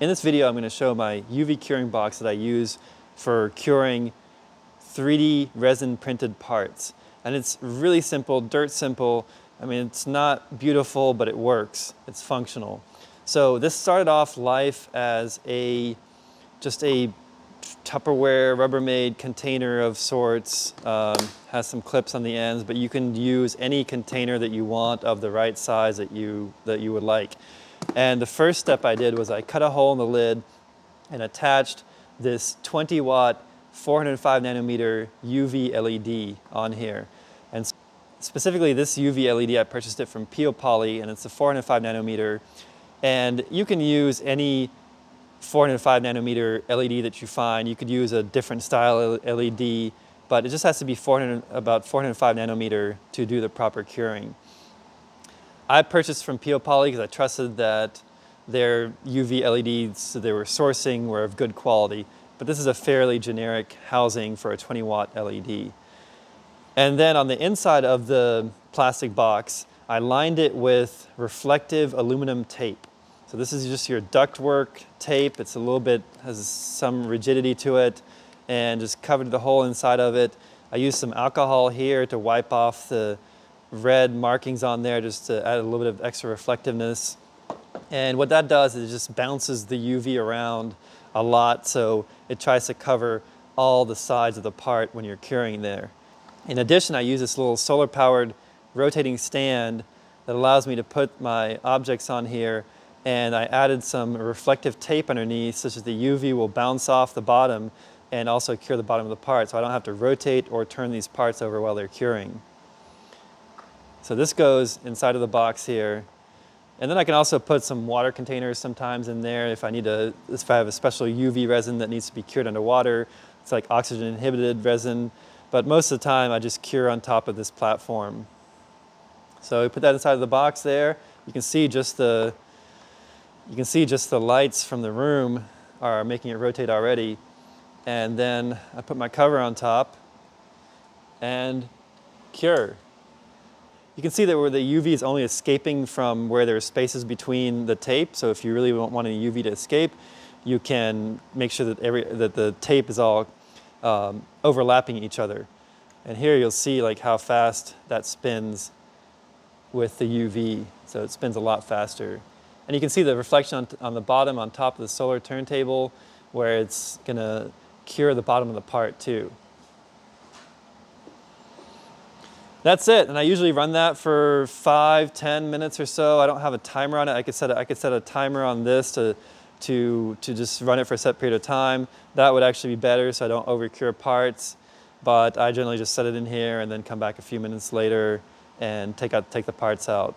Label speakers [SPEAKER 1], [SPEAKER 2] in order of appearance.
[SPEAKER 1] In this video, I'm going to show my UV curing box that I use for curing 3D resin printed parts. And it's really simple, dirt simple. I mean, it's not beautiful, but it works. It's functional. So this started off life as a just a Tupperware Rubbermaid container of sorts. Um, has some clips on the ends, but you can use any container that you want of the right size that you that you would like. And the first step I did was I cut a hole in the lid and attached this 20 watt 405 nanometer UV LED on here. And specifically this UV LED, I purchased it from Peel Peopoly and it's a 405 nanometer. And you can use any 405 nanometer LED that you find. You could use a different style LED, but it just has to be 400, about 405 nanometer to do the proper curing. I purchased from Peopoly because I trusted that their UV LEDs that they were sourcing were of good quality, but this is a fairly generic housing for a 20 watt LED. And then on the inside of the plastic box, I lined it with reflective aluminum tape. So this is just your ductwork tape. It's a little bit, has some rigidity to it and just covered the whole inside of it. I used some alcohol here to wipe off the red markings on there just to add a little bit of extra reflectiveness. And what that does is it just bounces the UV around a lot so it tries to cover all the sides of the part when you're curing there. In addition, I use this little solar powered rotating stand that allows me to put my objects on here and I added some reflective tape underneath such that the UV will bounce off the bottom and also cure the bottom of the part so I don't have to rotate or turn these parts over while they're curing. So this goes inside of the box here. And then I can also put some water containers sometimes in there if I need to, if I have a special UV resin that needs to be cured underwater. It's like oxygen inhibited resin. But most of the time I just cure on top of this platform. So we put that inside of the box there. You can see just the, you can see just the lights from the room are making it rotate already. And then I put my cover on top and cure. You can see that where the UV is only escaping from where there's spaces between the tape. So if you really don't want any UV to escape, you can make sure that, every, that the tape is all um, overlapping each other. And here you'll see like how fast that spins with the UV. So it spins a lot faster. And you can see the reflection on, on the bottom on top of the solar turntable where it's gonna cure the bottom of the part too. That's it, and I usually run that for five, ten minutes or so. I don't have a timer on it. I could set a, I could set a timer on this to, to, to just run it for a set period of time. That would actually be better so I don't overcure parts. But I generally just set it in here and then come back a few minutes later and take, out, take the parts out.